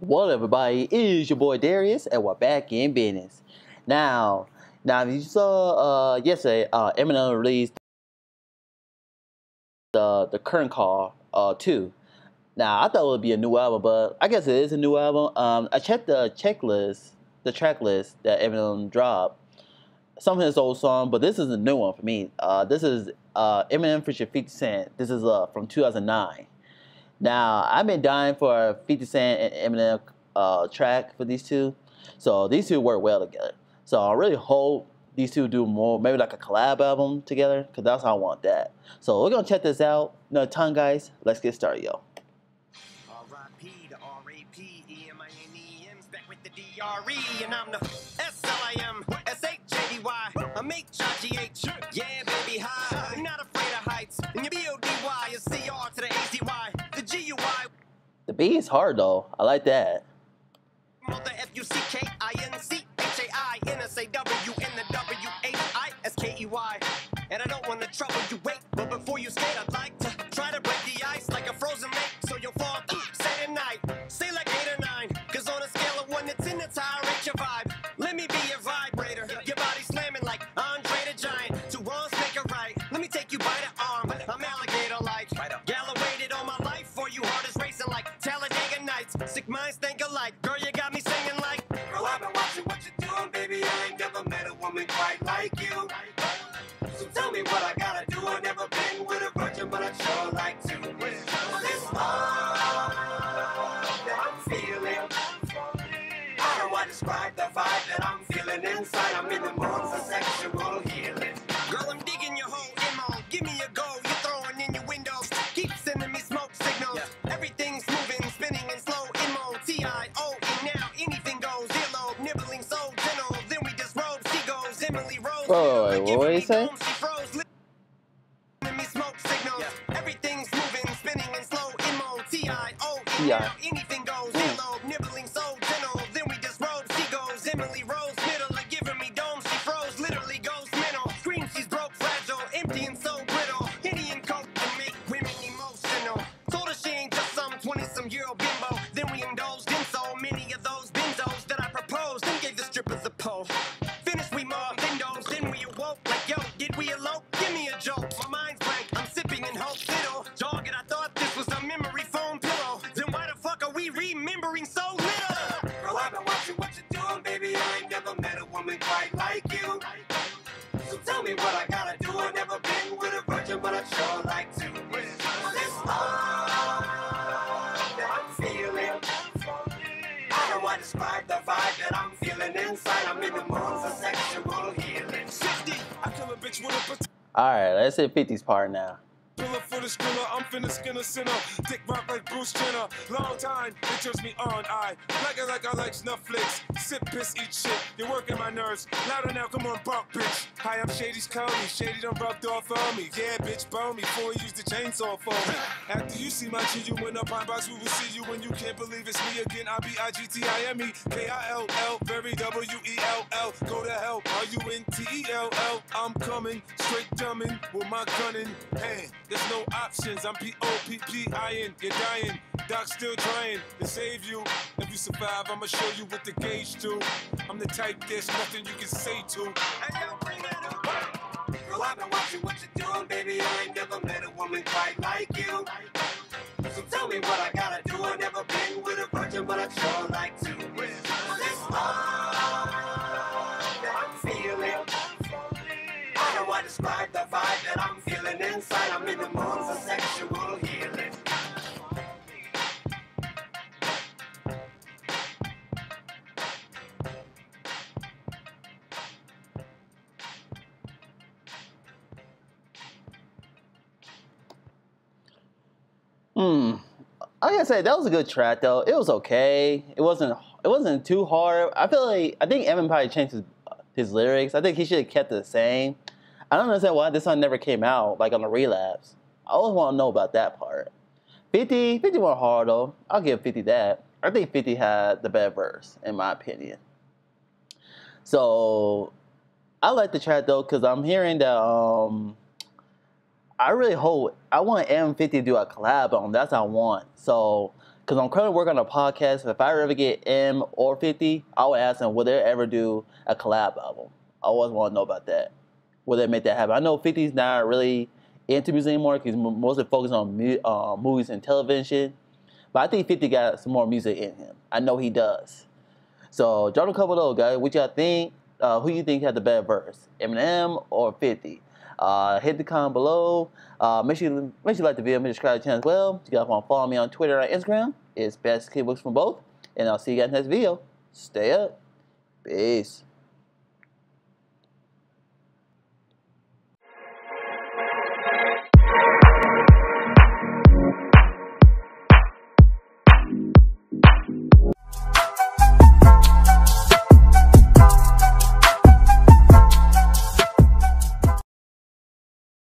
What everybody? It is your boy Darius, and we're back in business. Now, now, if you saw uh, yesterday, uh, Eminem released the the Curtain Call uh two. Now, I thought it would be a new album, but I guess it is a new album. Um, I checked the checklist, the track list that Eminem dropped. Some of his old song, but this is a new one for me. Uh, this is uh, Eminem featuring 50 Cent. This is uh, from 2009. Now, I've been dying for a 50 Cent and Eminem uh, track for these two. So these two work well together. So I really hope these two do more, maybe like a collab album together, because that's how I want that. So we're going to check this out. No time, guys. Let's get started, yo. And I'm the. Beat is hard, though. I like that. Mother the W-H-I-S-K-E-Y. And I don't want to trouble you, wait. But before you skate, I'd like you got me singing like. Girl, I've been watching what you're doing, baby. I ain't never met a woman quite like you. So tell me what I gotta do. I've never been with a virgin, but I'd sure like to. This love that I'm feeling. How do I describe the vibe that I'm feeling inside? I'm in the mood for sexual healing. Girl, I'm digging your whole MO. Give me a Whoa, wait, Giving what did me he say? dome, She froze. Li- sending me smoke signals. Everything's moving, spinning in slow MO. T-I-O. T.I.. anything goes. Hmm. Earlobe, nibbling so gentle. Then we disrobe. She goes. Emily Rose. Middle of giving me dome. She froze. Literally goes mental. Scream she's broke, fragile, empty and so brittle. Henny and coke can make women emotional. Told her she ain't just some 20 some year old bimbo. Me what I gotta do. I've never been with a virgin, but I'd sure like to. This love that I'm feeling. How do I describe the vibe that I'm feeling inside? I'm in the mood for sexual healing. 60. I kill a bitch with a All right, let's hit 50's part now. I'm finna skin a sinner. Dick rock like Bruce Jenner. Long time, it turns me on. I like it like I like Netflix. Sip, piss, eat shit. You're working my nerves. Louder now, come on, bark, bitch. Hi, I'm Shady's Cody. Shady done rubbed off on me. Yeah, bitch, bone me before you use the chainsaw for me. After you see my G, you in a pine box. We will see you when you can't believe it's me again. I B I G T I M E K I L L. Very W E L L. Go to hell. R U N T E L L. I'm coming, straight dumbing with my gun in hand. There's no options. I'm P O P P I N. You're dying. Doc still trying to save you. If you survive, I'ma show you what the gauge do. I'm the type there's nothing you can say to. Hey, yo, bring that up. Girl, I've been watching what you're doing, baby. I ain't never met a woman quite like you. So tell me what I gotta do. I've never been with a Hmm. I gotta say that was a good track though. It was okay. It wasn't. It wasn't too hard. I feel like I think Evan probably changed his his lyrics. I think he should have kept the same. I don't understand why this song never came out like on the relapse. I always want to know about that part. 50, 50 went hard though. I'll give 50 that. I think 50 had the better verse in my opinion. So I like the track though because I'm hearing that um I really hope I want M50 to do a collab on. That's what I want. So because I'm currently working on a podcast. If I ever get M or 50, I would ask them, will they ever do a collab album? I always want to know about that. Will they make that happen? I know 50's not really into music anymore because he's mostly focused on mu- uh, movies and television. But I think 50 got some more music in him. I know he does. So drop a couple of those guys. What y'all think? Uh, who you think had the better verse, Eminem or 50? Uh, hit the comment below. Uh, make sure you make sure you like the video, make sure you subscribe to the channel as well. If You guys want to follow me on Twitter and Instagram. It's best kid books from both. And I'll see you guys next video. Stay up. Peace.